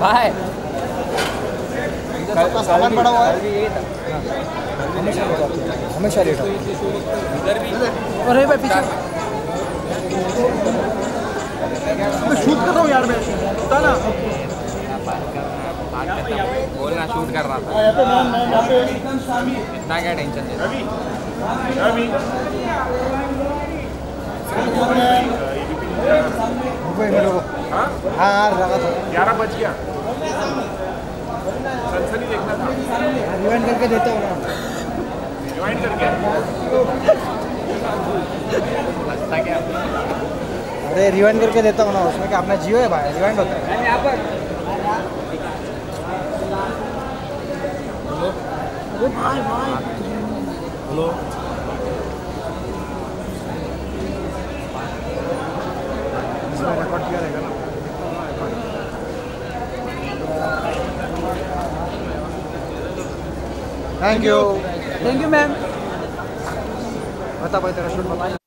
Bye. सबका सामान पड़ा हुआ है। हमेशा लेट। अरे भाई पीछे। मैं शूट कर रहा हूँ यार मैं। बता ना। बोलना शूट कर रहा था। इतना क्या टेंशन में लोगों हाँ लगा था। ग्यारह बज गया। सनसनी देखना था। रिवाइंड करके देता हूँ ना। करके अरे रिवाइंड करके देता हूँ ना उसमें क्या अपना जियो है भाई? रिवाइंड होता है। यहाँ पर हेलो? रिकॉर्ड किया रहेगा ना। Thank you thank you ma'am बता भाई तेरा शूट बता